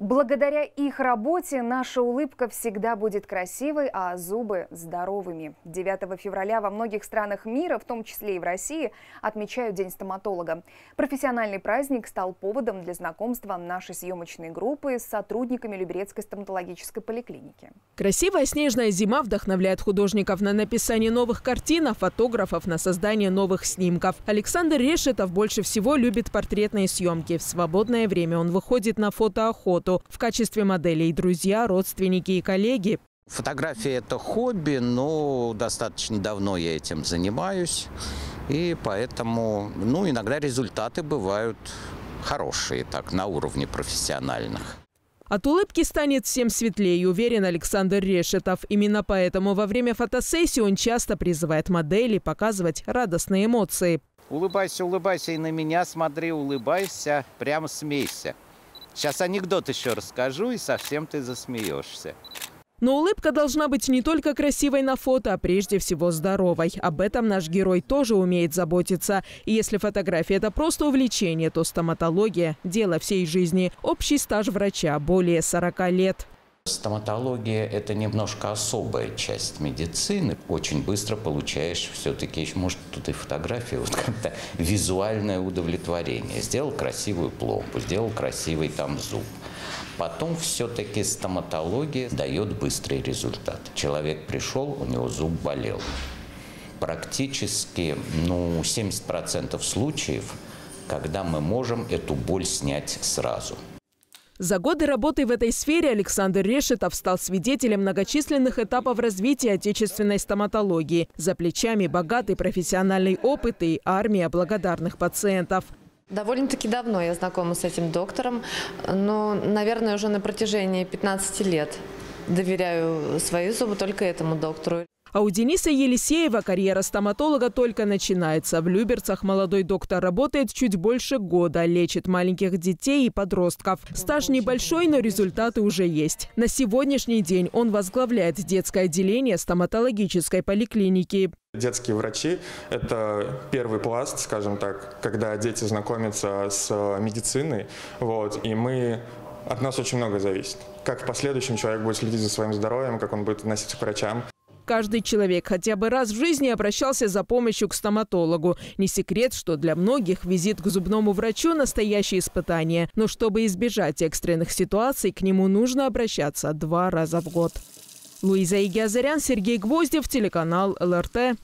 Благодаря их работе наша улыбка всегда будет красивой, а зубы здоровыми. 9 февраля во многих странах мира, в том числе и в России, отмечают День стоматолога. Профессиональный праздник стал поводом для знакомства нашей съемочной группы с сотрудниками Люберецкой стоматологической поликлиники. Красивая снежная зима вдохновляет художников на написание новых картин, а фотографов на создание новых снимков. Александр Решетов больше всего любит портретные съемки. В свободное время он выходит на фотоохоту работу в качестве моделей друзья, родственники и коллеги. Фотография – это хобби, но достаточно давно я этим занимаюсь. И поэтому, ну, иногда результаты бывают хорошие, так, на уровне профессиональных. От улыбки станет всем светлее, уверен Александр Решетов. Именно поэтому во время фотосессии он часто призывает моделей показывать радостные эмоции. Улыбайся, улыбайся и на меня смотри, улыбайся, прямо смейся. Сейчас анекдот еще расскажу, и совсем ты засмеешься. Но улыбка должна быть не только красивой на фото, а прежде всего здоровой. Об этом наш герой тоже умеет заботиться. И если фотография – это просто увлечение, то стоматология – дело всей жизни. Общий стаж врача – более 40 лет. Стоматология – это немножко особая часть медицины. Очень быстро получаешь все-таки, может, тут и фотография, вот как-то визуальное удовлетворение. Сделал красивую пломбу, сделал красивый там зуб. Потом все-таки стоматология дает быстрый результат. Человек пришел, у него зуб болел. Практически ну, 70% случаев, когда мы можем эту боль снять сразу – за годы работы в этой сфере Александр Решетов стал свидетелем многочисленных этапов развития отечественной стоматологии. За плечами богатый профессиональный опыт и армия благодарных пациентов. Довольно-таки давно я знакома с этим доктором, но, наверное, уже на протяжении 15 лет доверяю свои зубы только этому доктору. А у Дениса Елисеева карьера стоматолога только начинается. В Люберцах молодой доктор работает чуть больше года, лечит маленьких детей и подростков. Стаж небольшой, но результаты уже есть. На сегодняшний день он возглавляет детское отделение стоматологической поликлиники. Детские врачи – это первый пласт, скажем так, когда дети знакомятся с медициной. Вот, и мы от нас очень много зависит. Как в последующем человек будет следить за своим здоровьем, как он будет относиться к врачам. Каждый человек хотя бы раз в жизни обращался за помощью к стоматологу. Не секрет, что для многих визит к зубному врачу – настоящее испытание. Но чтобы избежать экстренных ситуаций, к нему нужно обращаться два раза в год. Луиза Игиазарян, Сергей Гвоздев, телеканал ЛРТ.